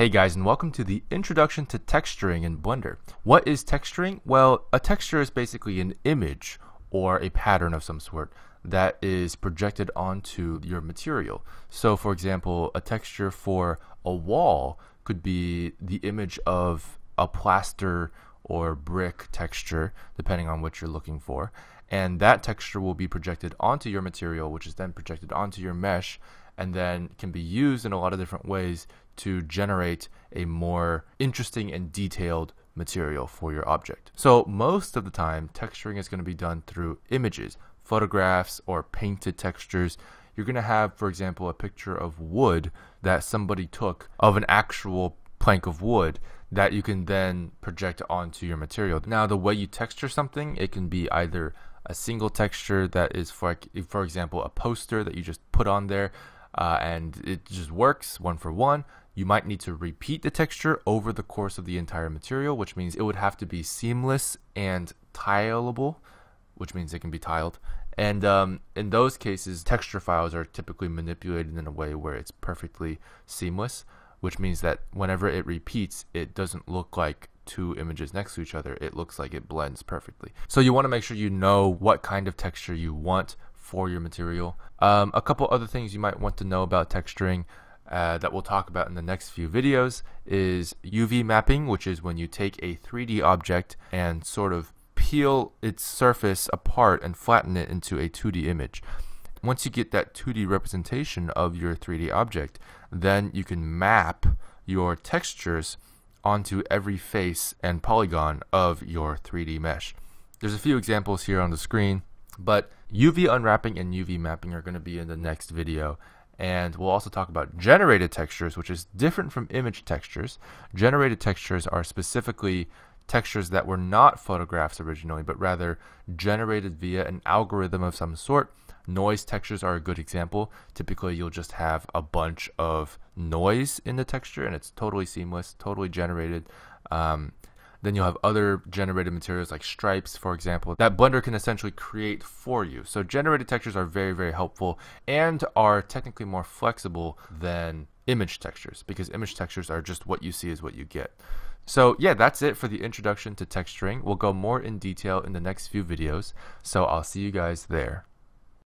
Hey guys and welcome to the introduction to texturing in Blender. What is texturing? Well, a texture is basically an image or a pattern of some sort that is projected onto your material. So for example, a texture for a wall could be the image of a plaster or brick texture, depending on what you're looking for. And that texture will be projected onto your material, which is then projected onto your mesh, and then can be used in a lot of different ways to generate a more interesting and detailed material for your object. So most of the time, texturing is going to be done through images, photographs, or painted textures. You're going to have, for example, a picture of wood that somebody took of an actual plank of wood that you can then project onto your material. Now, the way you texture something, it can be either a single texture that is for, for example, a poster that you just put on there uh, and it just works one for one. You might need to repeat the texture over the course of the entire material, which means it would have to be seamless and tileable, which means it can be tiled. And um, in those cases, texture files are typically manipulated in a way where it's perfectly seamless, which means that whenever it repeats, it doesn't look like two images next to each other. It looks like it blends perfectly. So you want to make sure you know what kind of texture you want for your material. Um, a couple other things you might want to know about texturing uh, that we'll talk about in the next few videos is UV mapping, which is when you take a 3D object and sort of peel its surface apart and flatten it into a 2D image. Once you get that 2D representation of your 3D object, then you can map your textures onto every face and polygon of your 3D mesh. There's a few examples here on the screen, but UV unwrapping and UV mapping are going to be in the next video. And we'll also talk about generated textures, which is different from image textures. Generated textures are specifically textures that were not photographs originally, but rather generated via an algorithm of some sort. Noise textures are a good example. Typically, you'll just have a bunch of noise in the texture, and it's totally seamless, totally generated. Um, then you'll have other generated materials like stripes, for example, that Blender can essentially create for you. So generated textures are very, very helpful and are technically more flexible than image textures because image textures are just what you see is what you get. So yeah, that's it for the introduction to texturing. We'll go more in detail in the next few videos. So I'll see you guys there.